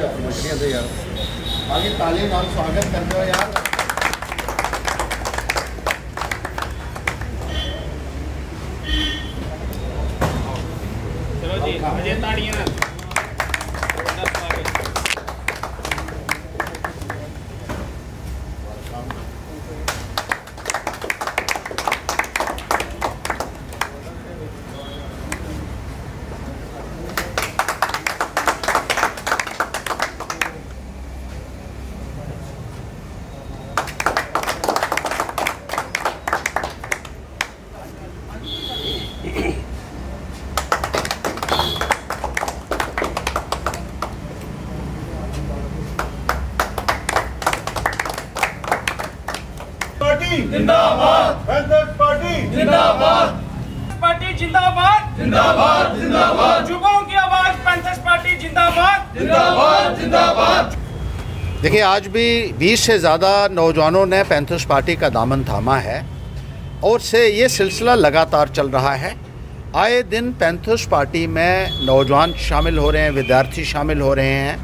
क्या मछलियाँ स्वागत करते हो यार। चलो जी मुझे ताड़ियाँ पार्टी जिंदाबाद। Panthers party. जिंदाबाद। पार्टी जिंदाबाद। जिंदाबाद जिंदाबाद। युवाओं की आवाज़ पैंथर्स पार्टी जिंदाबाद। देखिए आज भी 20 से ज़्यादा नौजवानों ने पैंथर्स पार्टी का दामन थामा है और से ये सिलसिला लगातार चल रहा है। आए दिन पैंथर्स पार्टी में नौजवान शामिल हो रहे हैं विद्यार्थी शामिल हो रहे हैं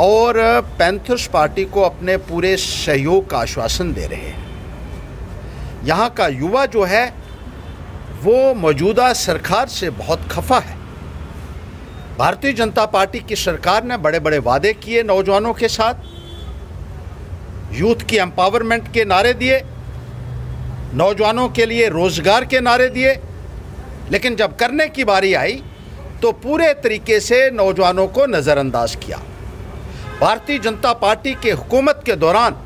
और पैंथर्स पार्टी को अपने पूरे सहयोग का आश्वासन दे रहे हैं। यहाँ का युवा जो है, वो मौजूदा सरकार से बहुत खफा है। भारतीय जनता पार्टी की सरकार ने बड़े बड़े वादे किए नौजवानों के साथ। यूथ की एम्पावरमेंट के नारे दिए। नौजवानों के लिए रोज़गार के नारे दिए। लेकिन जब करने की बारी आई तो पूरे तरीके से नौजवानों को नज़रअंदाज किया। भारतीय जनता पार्टी के हुकूमत के दौरान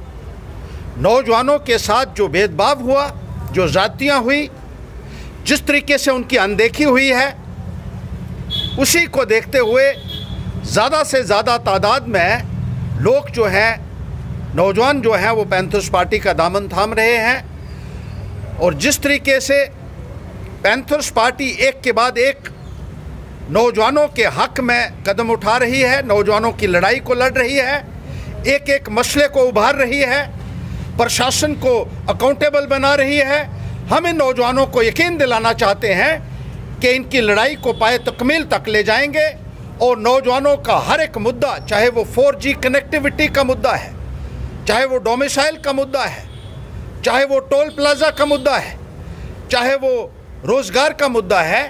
नौजवानों के साथ जो भेदभाव हुआ, जो जातियाँ हुई, जिस तरीके से उनकी अनदेखी हुई है, उसी को देखते हुए ज़्यादा से ज़्यादा तादाद में लोग जो हैं, नौजवान जो हैं, वो पैंथर्स पार्टी का दामन थाम रहे हैं। और जिस तरीके से पैंथर्स पार्टी एक के बाद एक नौजवानों के हक में कदम उठा रही है, नौजवानों की लड़ाई को लड़ रही है एक एक मसले को उभार रही है प्रशासन को अकाउंटेबल बना रही है। हम इन नौजवानों को यकीन दिलाना चाहते हैं कि इनकी लड़ाई को पाए तकमील तक ले जाएँगे और नौजवानों का हर एक मुद्दा, चाहे वो 4G कनेक्टिविटी का मुद्दा है, चाहे वो डोमिसाइल का मुद्दा है, चाहे वो टोल प्लाजा का मुद्दा है, चाहे वो रोज़गार का मुद्दा है,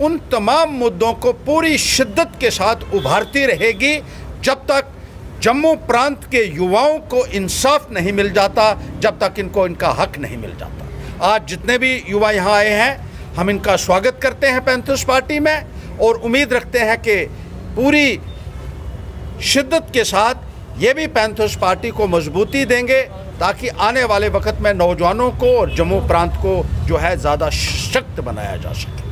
उन तमाम मुद्दों को पूरी शिद्दत के साथ उभारती रहेगी जब तक जम्मू प्रांत के युवाओं को इंसाफ नहीं मिल जाता जब तक इनको इनका हक नहीं मिल जाता। आज जितने भी युवा यहाँ आए हैं, हम इनका स्वागत करते हैं पैंथर्स पार्टी में और उम्मीद रखते हैं कि पूरी शिद्दत के साथ ये भी पैंथर्स पार्टी को मजबूती देंगे ताकि आने वाले वक्त में नौजवानों को और जम्मू प्रांत को जो है ज़्यादा सशक्त बनाया जा सके।